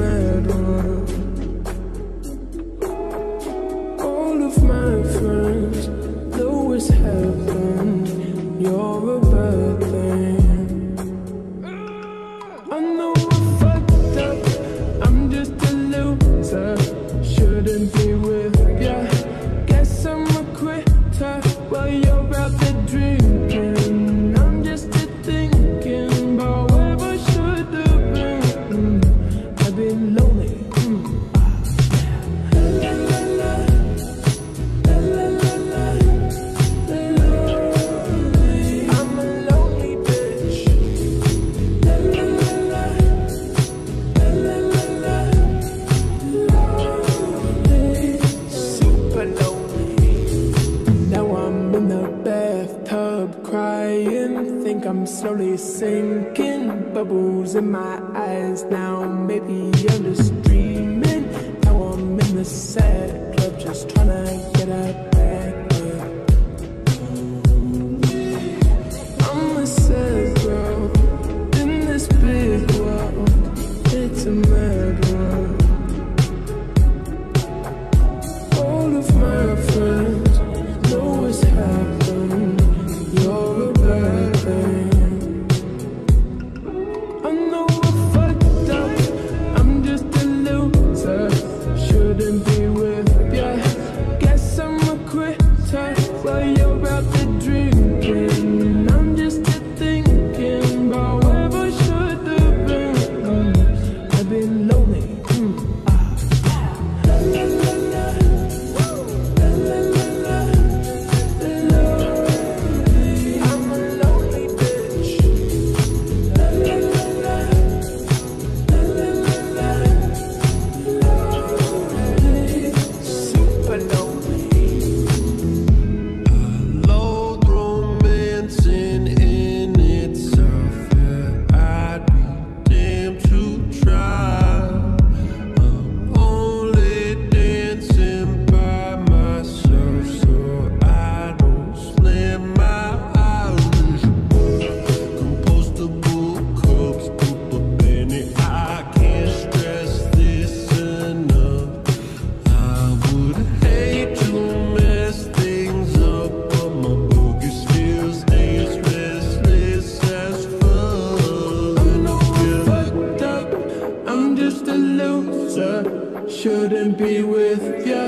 mad world. All of my friends know what's happened. You're a bad thing. I know I'm fucked up. I'm just a loser. Shouldn't be. I'm slowly sinking, bubbles in my eyes now. Maybe understand. time, but you loser, shouldn't be with ya.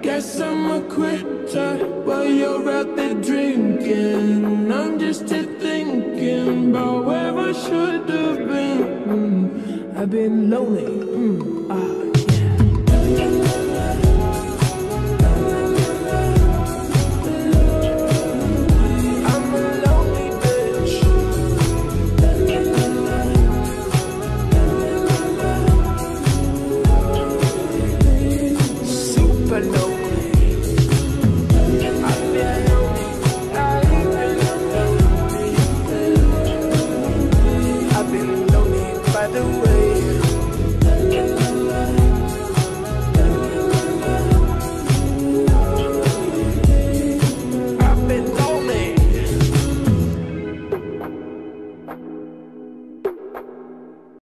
Guess I'm a quitter while you're out there drinking. I'm just here thinking about where I should have been. Mm, I've been lonely. Mm. No. know